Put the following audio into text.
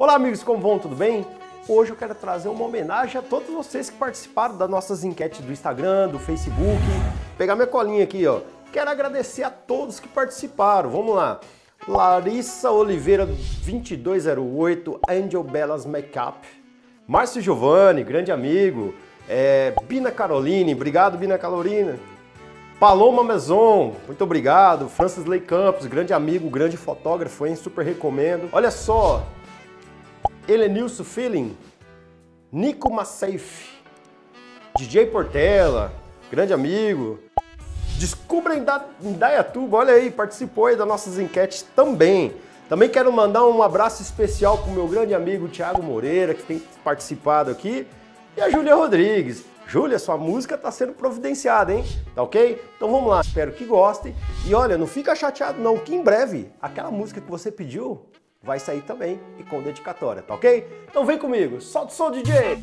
Olá amigos, como vão? Tudo bem? Hoje eu quero trazer uma homenagem a todos vocês que participaram das nossas enquetes do Instagram, do Facebook. Pegar minha colinha aqui, ó. Quero agradecer a todos que participaram. Vamos lá. Larissa Oliveira 2208, Angel Belas Makeup. Márcio Giovanni, grande amigo. É, Bina Caroline, obrigado Bina Caroline. Paloma Maison, muito obrigado. Francis Lei Campos, grande amigo, grande fotógrafo, hein? Super recomendo. Olha só, Helenilson Feeling, Nico Maceif, DJ Portela, grande amigo. Descubra em Dayatuba, olha aí, participou aí das nossas enquetes também. Também quero mandar um abraço especial para o meu grande amigo Thiago Moreira, que tem participado aqui, e a Júlia Rodrigues. Júlia, sua música está sendo providenciada, hein? Tá ok? Então vamos lá, espero que gostem. E olha, não fica chateado não, que em breve aquela música que você pediu vai sair também e com dedicatória, tá ok? Então vem comigo, solta o som, DJ!